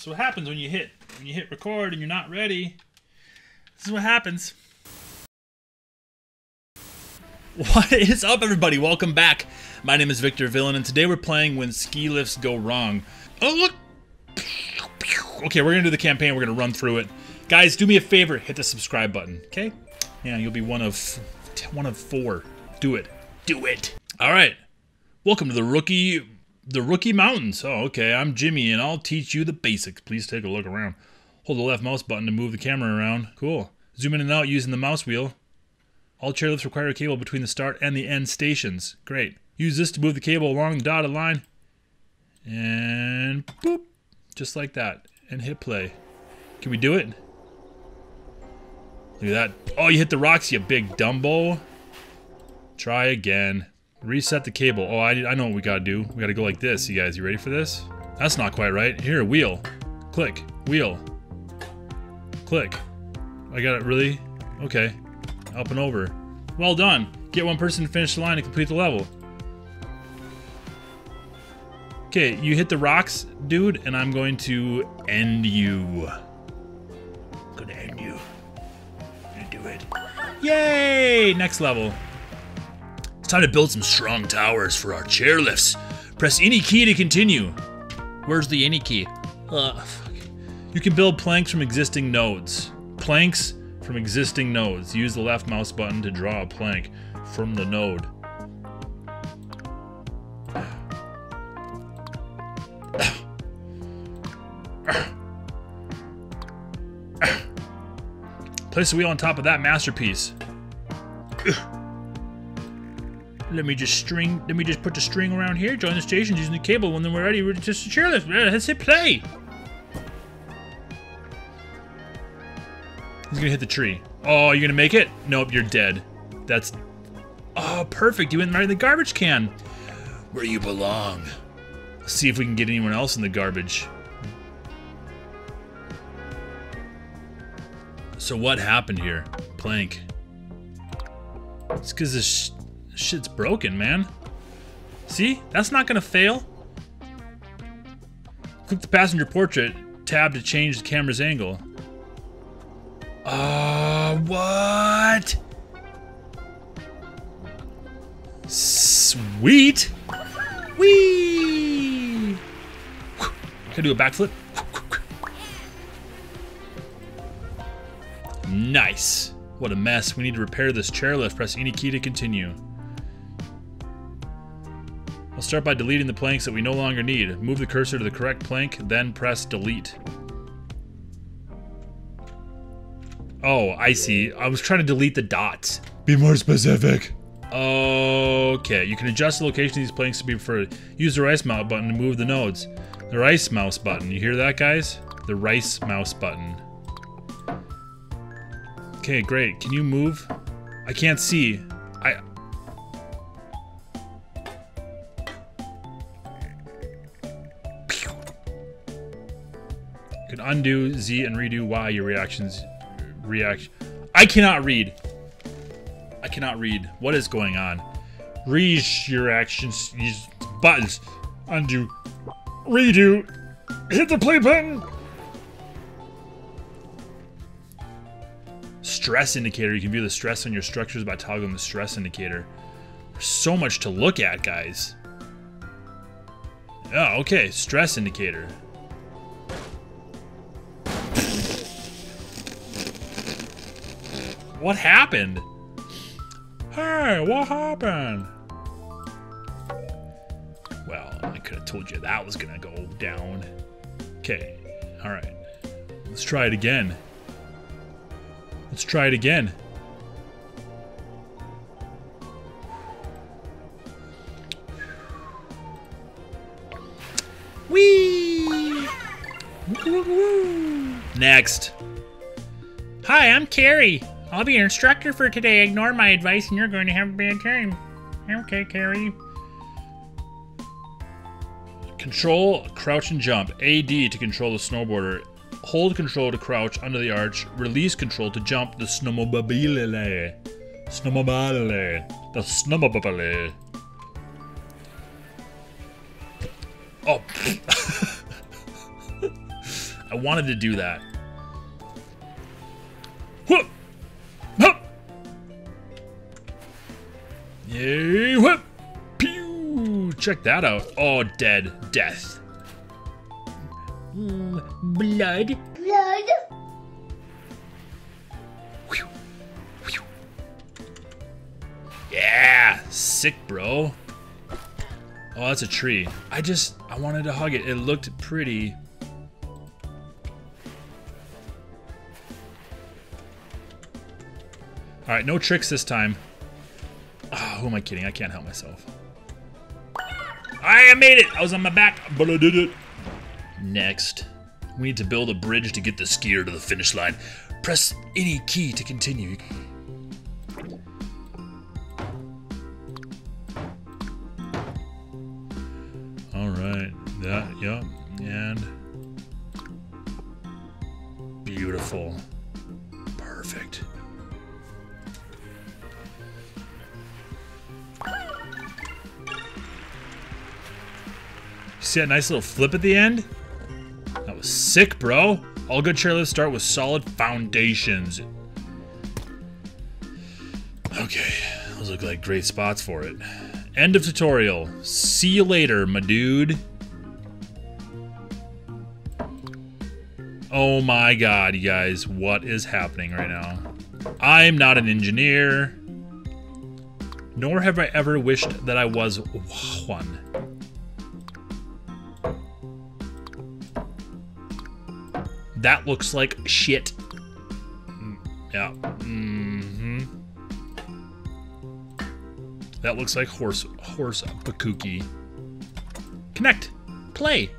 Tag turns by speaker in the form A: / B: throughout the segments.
A: So what happens when you hit when you hit record and you're not ready? This is what happens. What is up, everybody? Welcome back. My name is Victor Villain, and today we're playing When Ski Lifts Go Wrong. Oh, look! Okay, we're gonna do the campaign. We're gonna run through it. Guys, do me a favor. Hit the subscribe button, okay? Yeah, you'll be one of one of four. Do it. Do it. All right. Welcome to the rookie the Rookie Mountains. Oh, okay. I'm Jimmy, and I'll teach you the basics. Please take a look around. Hold the left mouse button to move the camera around. Cool. Zoom in and out using the mouse wheel. All chairlifts require a cable between the start and the end stations. Great. Use this to move the cable along the dotted line. And boop. Just like that. And hit play. Can we do it? Look at that. Oh, you hit the rocks, you big Dumbo. Try again. Reset the cable. Oh, I, I know what we gotta do. We gotta go like this. You guys, you ready for this? That's not quite right. Here, wheel. Click. Wheel. Click. I got it really? Okay. Up and over. Well done. Get one person to finish the line and complete the level. Okay, you hit the rocks, dude, and I'm going to end you. I'm gonna end you. I'm gonna do it. Yay! Next level. It's time to build some strong towers for our chairlifts. Press any key to continue. Where's the any key? Uh, you can build planks from existing nodes. Planks from existing nodes. Use the left mouse button to draw a plank from the node. Place the wheel on top of that masterpiece. Let me just string. Let me just put the string around here. Join the stations using the cable. When we're ready, we're just chairlift. Let's hit play. He's gonna hit the tree. Oh, you're gonna make it? Nope, you're dead. That's. Oh, perfect. You went right in the garbage can. Where you belong. Let's see if we can get anyone else in the garbage. So what happened here? Plank. It's because this shit's broken, man. See? That's not gonna fail. Click the passenger portrait tab to change the camera's angle. Uh, what? Sweet! Whee! Can I do a backflip? Nice. What a mess. We need to repair this chairlift. Press any key to continue. I'll start by deleting the planks that we no longer need. Move the cursor to the correct plank, then press delete. Oh, I see. I was trying to delete the dots.
B: Be more specific.
A: Okay, you can adjust the location of these planks to be preferred. Use the rice mouse button to move the nodes. The rice mouse button. You hear that, guys? The rice mouse button. Okay, great. Can you move? I can't see. I... undo Z and redo Y your reactions. React. I cannot read. I cannot read. What is going on? Read your actions. Use buttons. Undo. Redo. Hit the play button. stress indicator. You can view the stress on your structures by toggling the stress indicator. There's so much to look at, guys. Oh, okay. Stress indicator. What happened? Hey, what happened? Well, I could have told you that was gonna go down. Okay, alright. Let's try it again. Let's try it again. Next. Hi, I'm Carrie. I'll be your instructor for today. Ignore my advice and you're going to have a bad time. Okay, Carrie. Control, crouch, and jump. AD to control the snowboarder. Hold control to crouch under the arch. Release control to jump the snowmobile. Snowmobile. The snowmobile. Oh. I wanted to do that. Yay! Whoop! Pew! Check that out. Oh, dead. Death.
B: Mm, blood.
C: Blood.
A: Yeah! Sick, bro. Oh, that's a tree. I just, I wanted to hug it. It looked pretty. All right, no tricks this time. Who am I kidding? I can't help myself. I made it! I was on my back, but I did it. Next, we need to build a bridge to get the skier to the finish line. Press any key to continue. All right, that, yep, and beautiful, perfect. See that nice little flip at the end? That was sick, bro. All good chairlifts start with solid foundations. Okay, those look like great spots for it. End of tutorial. See you later, my dude. Oh my god, you guys, what is happening right now? I'm not an engineer, nor have I ever wished that I was one. That looks like shit. Yeah. Mm-hmm. That looks like horse horse bakuki. Connect. Play.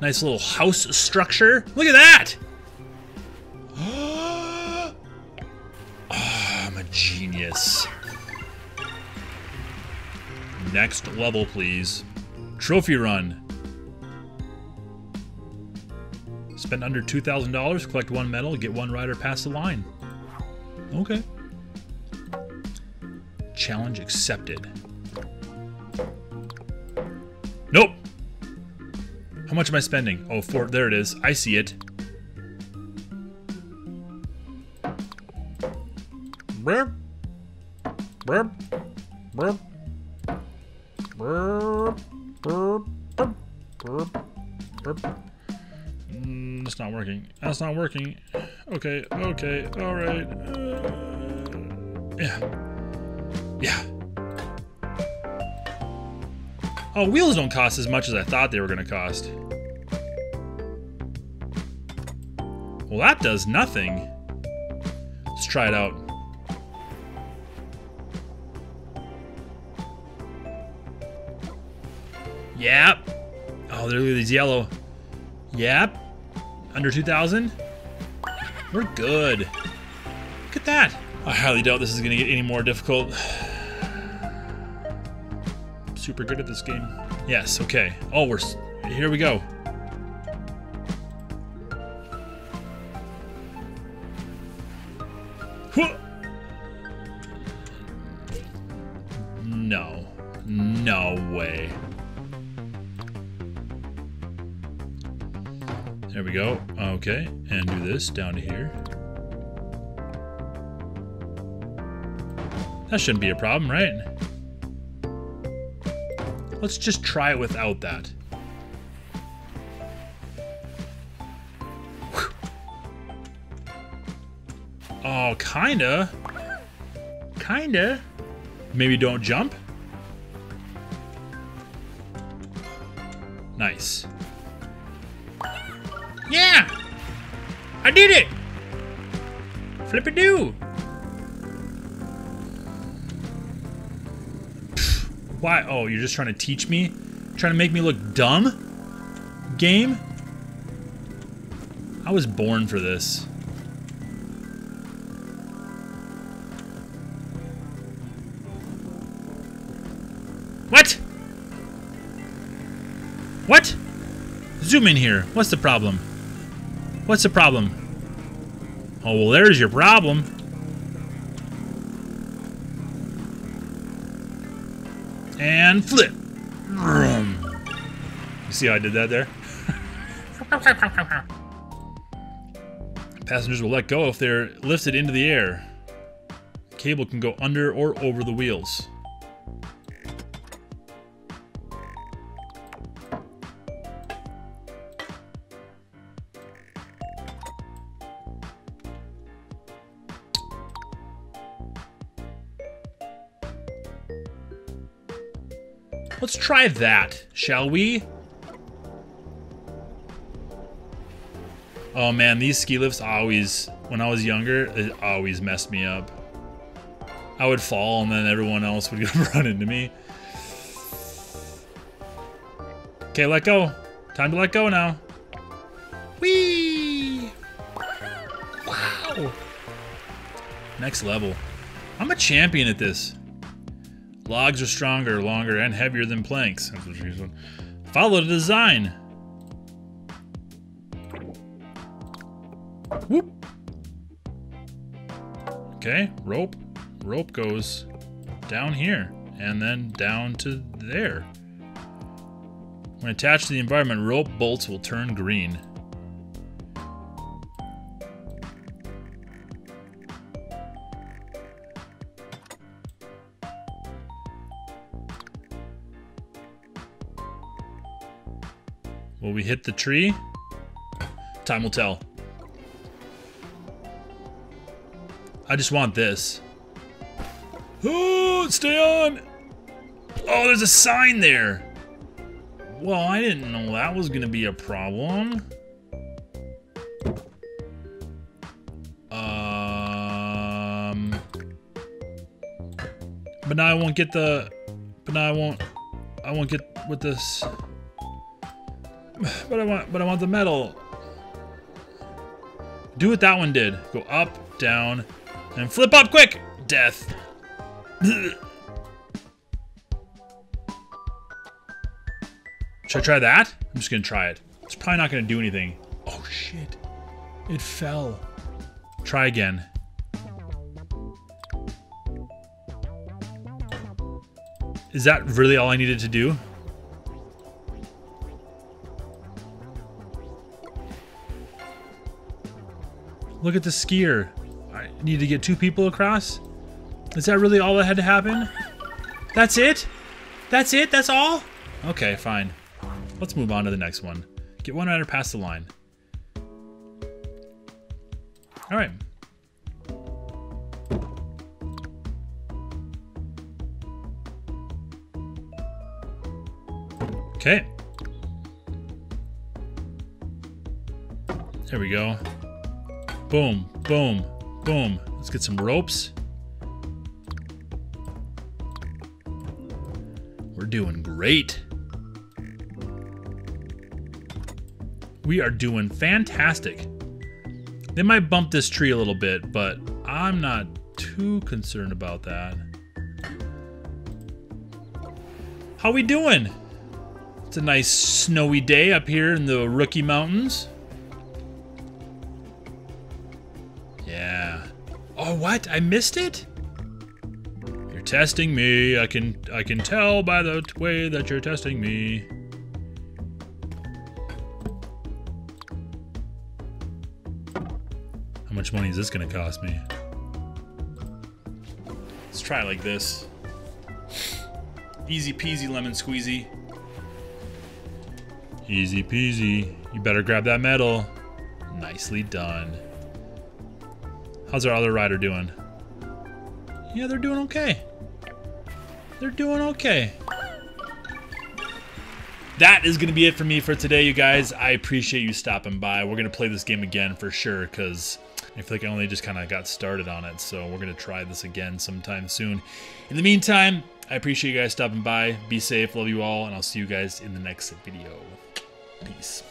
A: Nice little house structure. Look at that. oh, I'm a genius. Next level, please. Trophy run. Spend under $2,000, collect one medal, get one rider past the line. Okay. Challenge accepted. Nope. How much am I spending? Oh, four. There it is. I see it. That's not working. Okay, okay, alright. Uh, yeah. Yeah. Oh, wheels don't cost as much as I thought they were going to cost. Well, that does nothing. Let's try it out. Yep. Oh, there these yellow. Yep. Under 2,000? We're good. Look at that. I highly doubt this is going to get any more difficult. Super good at this game. Yes, okay. Oh, we're... Here we go. Okay, and do this down to here. That shouldn't be a problem, right? Let's just try it without that. Whew. Oh, kinda. Kinda. Maybe don't jump? Nice. Yeah! I did it! Flip a doo! Why? Oh, you're just trying to teach me? Trying to make me look dumb? Game? I was born for this. What? What? Zoom in here. What's the problem? What's the problem? Oh, well, there's your problem. And flip. Vroom. See how I did that there? Passengers will let go if they're lifted into the air. Cable can go under or over the wheels. Let's try that, shall we? Oh man, these ski lifts always, when I was younger, it always messed me up. I would fall and then everyone else would run into me. Okay, let go. Time to let go now. Whee! Wow! Next level. I'm a champion at this. Logs are stronger, longer, and heavier than planks. Follow the design. Whoop. Okay, rope. Rope goes down here and then down to there. When attached to the environment, rope bolts will turn green. We hit the tree? Time will tell. I just want this. Oh, stay on! Oh, there's a sign there! Well, I didn't know that was gonna be a problem. Um... But now I won't get the... But now I won't... I won't get with this... But I want, but I want the medal. Do what that one did. Go up, down, and flip up quick. Death. Should I try that? I'm just gonna try it. It's probably not gonna do anything. Oh shit. It fell. Try again. Is that really all I needed to do? Look at the skier. I need to get two people across? Is that really all that had to happen? That's it? That's it? That's all? Okay, fine. Let's move on to the next one. Get one rider past the line. Alright. Okay. There we go. Boom, boom, boom. Let's get some ropes. We're doing great. We are doing fantastic. They might bump this tree a little bit, but I'm not too concerned about that. How we doing? It's a nice snowy day up here in the Rookie Mountains. What? I missed it? You're testing me. I can I can tell by the way that you're testing me. How much money is this gonna cost me? Let's try like this. Easy peasy lemon squeezy. Easy peasy. You better grab that medal. Nicely done. How's our other rider doing? Yeah, they're doing okay. They're doing okay. That is going to be it for me for today, you guys. I appreciate you stopping by. We're going to play this game again for sure because I feel like I only just kind of got started on it. So we're going to try this again sometime soon. In the meantime, I appreciate you guys stopping by. Be safe. Love you all. And I'll see you guys in the next video. Peace.